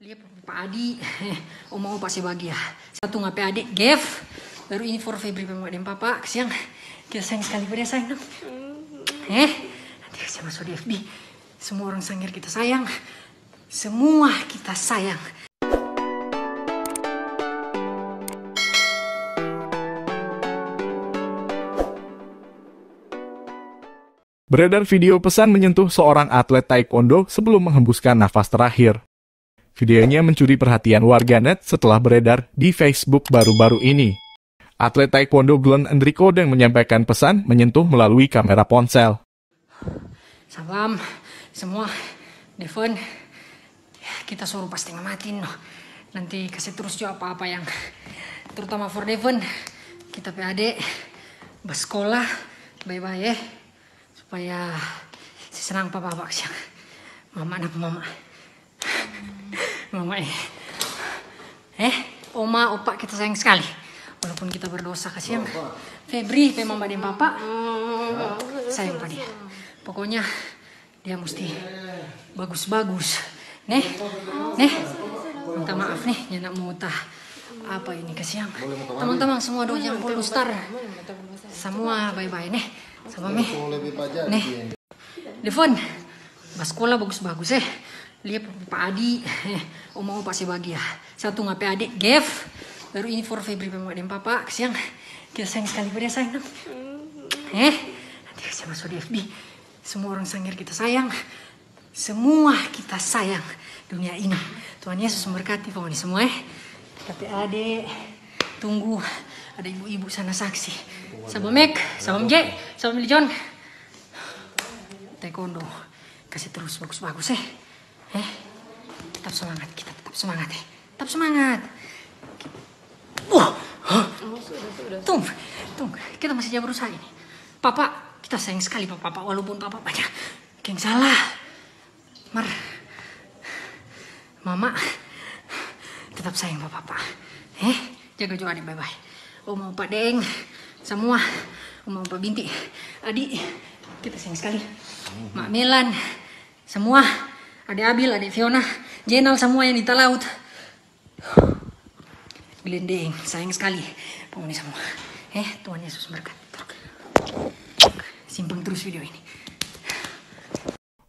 Lihat Pak Adi, oh mau pasti bahagia. Satu ngapain adik, Gev. Baru ini for Febri pemak dan papa. Kesiang, kita sayang sekali pada sayang. dong. Eh, nanti saya masuk di FB. Semua orang sangir kita sayang. Semua kita sayang. Beredar video pesan menyentuh seorang atlet taekwondo sebelum menghembuskan nafas terakhir. Videonya mencuri perhatian warganet setelah beredar di Facebook baru-baru ini. Atlet taekwondo Glenn Enrico yang menyampaikan pesan menyentuh melalui kamera ponsel. Salam semua. Devon, kita suruh pasti ngamatin. Nanti kasih terus juga apa-apa yang terutama for Devon. Kita PAD bersekolah bye-bye ya. Supaya si senang papa pak siang. Mama anak mama. Mama eh. Eh, oma, opa kita sayang sekali. Walaupun kita berdosa kasihan. Febri, pe mama dan papa. Sayang pada dia. Pokoknya dia mesti bagus-bagus. Nih, nih. Minta maaf nih, nyanak mutah. Apa ini kasihan? Teman-teman semua doa yang perlu star. Semua bye-bye nih. Sama nih. Nih. Devon, Mas sekolah bagus-bagus eh. Lihat Pak Adi, oh mau pasti bahagia. Satu ngapain adik, Gev. Baru ini for Febri pemak dan papa. Kesiang, kita sayang sekali pada sayang. dong. Eh, nanti saya masuk di FB. Semua orang sangir kita sayang. Semua kita sayang dunia ini. Tuhan Yesus memberkati pokoknya semua eh. Tapi adik, tunggu ada ibu-ibu sana saksi. Salam Mek, salam J, salam John. Taekwondo, kasih terus bagus-bagus eh. Eh, tetap semangat, kita tetap semangat eh. Tetap semangat. Wah, huh? Tung, tung, kita masih jauh berusaha ini. Papa, kita sayang sekali sama papa walaupun papa banyak yang salah. Mar, mama, tetap sayang sama papa. Eh, jaga juga adik bye-bye. Oma Pak Deng, semua, Oma Pak Binti, adik, kita sayang sekali. Mak Melan, semua, adik Abil, adik Fiona, Jenal semua yang di laut. Gelendeng, sayang sekali. Pokoknya semua. Eh, Tuhan Yesus berkat. Simpan terus video ini.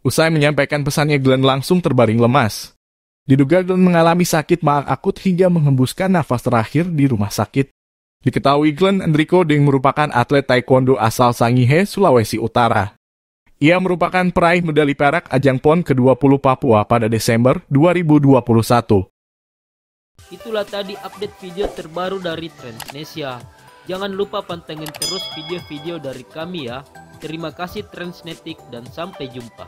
Usai menyampaikan pesannya Glenn langsung terbaring lemas. Diduga Glenn mengalami sakit maag akut hingga menghembuskan nafas terakhir di rumah sakit. Diketahui Glenn Enrico yang merupakan atlet taekwondo asal Sangihe, Sulawesi Utara. Ia merupakan peraih medali perak ajang PON ke-20 Papua pada Desember 2021. Itulah tadi update video terbaru dari Transnesia. Jangan lupa pantengin terus video-video dari kami ya. Terima kasih Transnetik dan sampai jumpa.